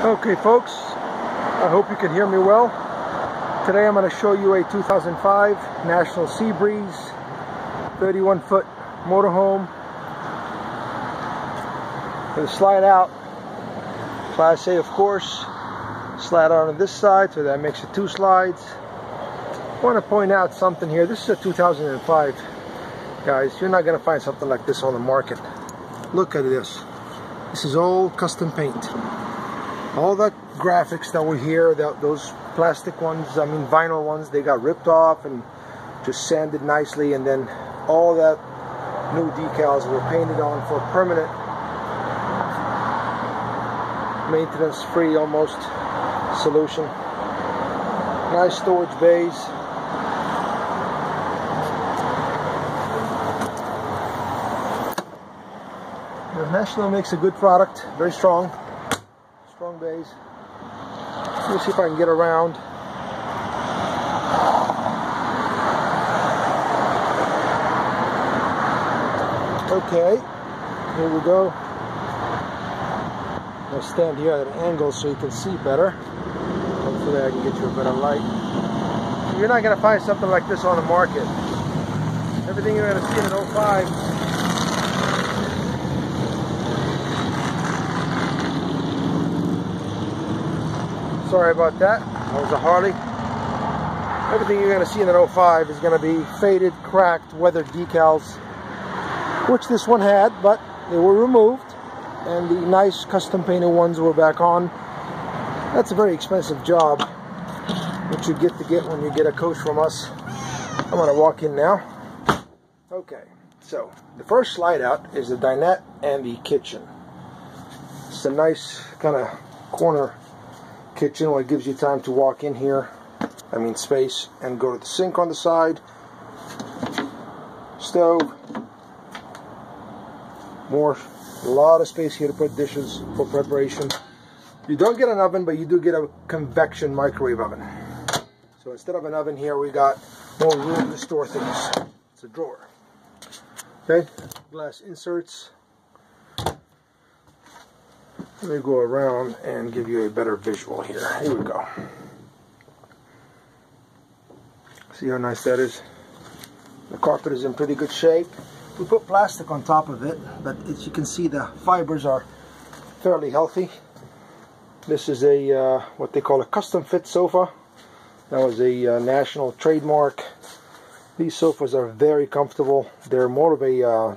Okay folks, I hope you can hear me well. Today I'm going to show you a 2005 National Sea Breeze 31 foot motorhome with a slide out. Class A of course. Slide out on this side so that makes it two slides. I want to point out something here. This is a 2005 guys. You're not going to find something like this on the market. Look at this. This is all custom paint all the graphics that were here, that, those plastic ones, I mean vinyl ones, they got ripped off and just sanded nicely and then all that new decals were painted on for permanent maintenance free almost solution. Nice storage bays. National makes a good product, very strong. Let me see if I can get around. Okay, here we go. I'll stand here at an angle so you can see better. Hopefully I can get you a better light. You're not going to find something like this on the market. Everything you're going to see in an 05 Sorry about that. That was a Harley. Everything you're going to see in an 05 is going to be faded, cracked, weathered decals, which this one had, but they were removed, and the nice custom painted ones were back on. That's a very expensive job, which you get to get when you get a coach from us. I'm going to walk in now. Okay, so the first slide out is the dinette and the kitchen. It's a nice kind of corner kitchen where it gives you time to walk in here I mean space and go to the sink on the side. Stove. More a lot of space here to put dishes for preparation. You don't get an oven but you do get a convection microwave oven. So instead of an oven here we got more room to store things. It's a drawer. Okay glass inserts let me go around and give you a better visual here. Here we go. See how nice that is? The carpet is in pretty good shape. We put plastic on top of it, but as you can see the fibers are fairly healthy. This is a uh, what they call a custom fit sofa. That was a uh, national trademark. These sofas are very comfortable. They're more of a uh,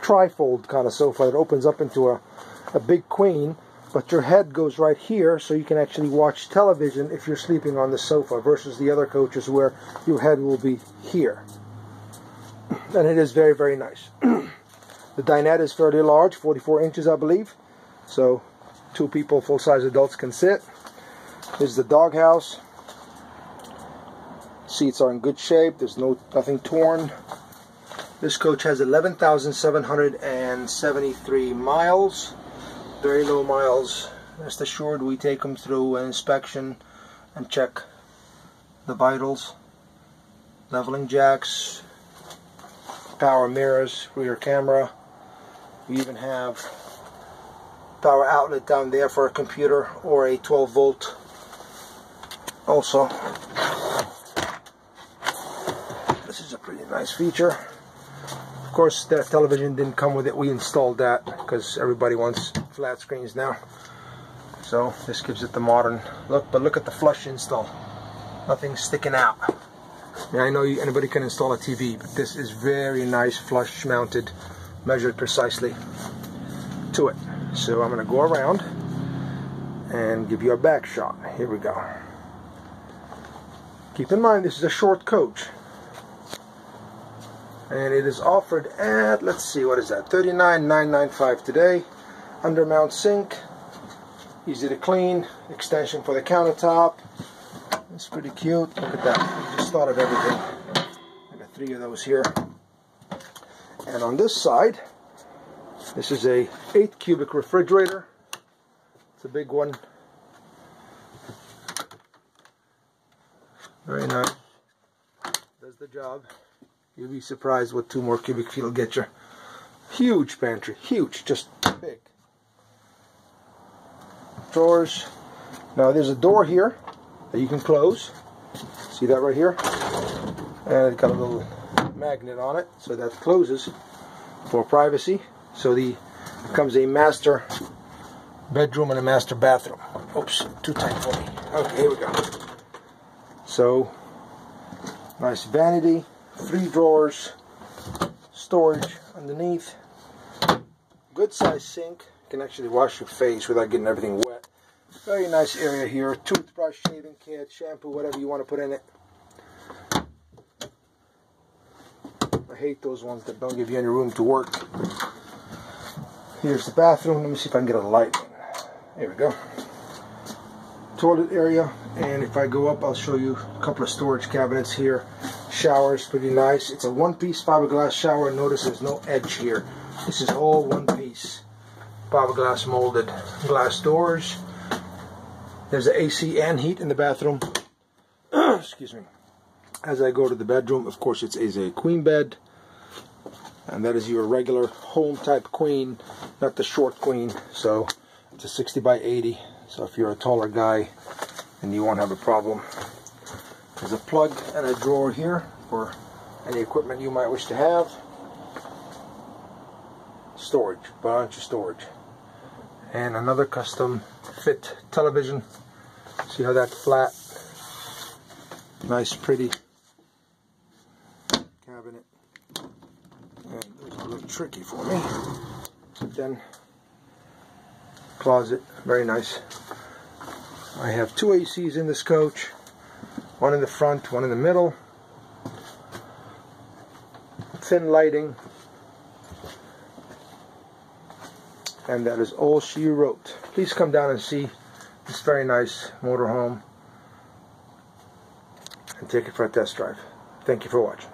trifold kind of sofa that opens up into a a big queen, but your head goes right here so you can actually watch television if you're sleeping on the sofa versus the other coaches where your head will be here. And it is very, very nice. the dinette is fairly large, 44 inches I believe. So two people, full-size adults can sit. Is the doghouse. Seats are in good shape. There's no nothing torn. This coach has 11,773 miles very low miles. Rest assured we take them through an inspection and check the vitals. Leveling jacks, power mirrors, rear camera. We even have power outlet down there for a computer or a 12 volt also. This is a pretty nice feature. Of course, that television didn't come with it. We installed that because everybody wants flat screens now. So this gives it the modern look. But look at the flush install. Nothing sticking out. Now, I know you, anybody can install a TV, but this is very nice flush mounted, measured precisely to it. So I'm to go around and give you a back shot. Here we go. Keep in mind this is a short coach and it is offered at let's see what is that 39,995 today undermount sink. Easy to clean. Extension for the countertop. It's pretty cute. Look at that. Just thought of everything. I got three of those here. And on this side this is a 8 cubic refrigerator. It's a big one. Very nice. Does the job. You'll be surprised what two more cubic feet will get you. Huge pantry, huge, just big. Drawers. Now there's a door here that you can close. See that right here? And it's got a little magnet on it, so that closes for privacy. So the comes a master bedroom and a master bathroom. Oops, too tight for me. Okay, here we go. So, nice vanity, three drawers, storage underneath, good size sink. You can actually wash your face without getting everything wet. Very nice area here. Toothbrush, shaving kit, shampoo, whatever you want to put in it. I hate those ones that don't give you any room to work. Here's the bathroom. Let me see if I can get a light. There we go. Toilet area. And if I go up, I'll show you a couple of storage cabinets here. Showers, pretty nice. It's a one-piece fiberglass shower. Notice there's no edge here. This is all one piece. Fiberglass molded glass doors. There's the AC and heat in the bathroom. Excuse me. As I go to the bedroom, of course, it's a queen bed. And that is your regular home type queen, not the short queen. So it's a 60 by 80. So if you're a taller guy, then you won't have a problem. There's a plug and a drawer here for any equipment you might wish to have. Storage, bunch of storage. And another custom fit television. See how that flat, nice pretty cabinet. And a little tricky for me. But then closet, very nice. I have two ACs in this coach, one in the front, one in the middle. Thin lighting. And that is all she wrote. Please come down and see this very nice motorhome and take it for a test drive. Thank you for watching.